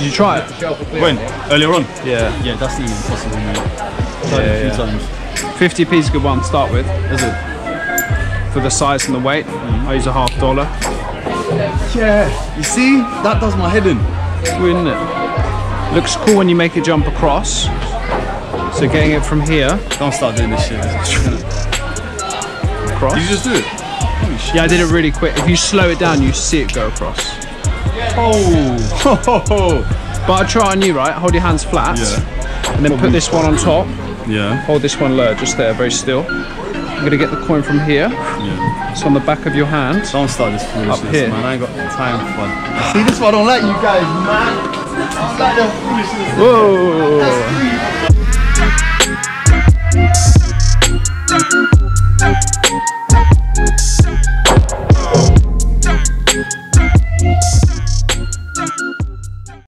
Did you try it? When? Earlier on? Yeah. Yeah, that's the impossible, mate. Tried Yeah, it a few yeah. times. 50p is a good one to start with. Is it? For the size and the weight, mm. I use a half dollar. Yeah. You see? That does my head in. Cool, isn't it? Looks cool when you make it jump across. So getting it from here Don't start doing this shit. across. Did you just do it? Yeah, I did it really quick. If you slow it down, you see it go across. Oh. But I try on you, right? Hold your hands flat. Yeah. And then put this one on top. Yeah. Hold this one low, just there, very still. I'm gonna get the coin from here. Yeah. It's on the back of your hand. Don't start this foolishness, here. man. I ain't got time for fun. See, this is why I don't like you guys, man. I don't like the foolishness. Whoa!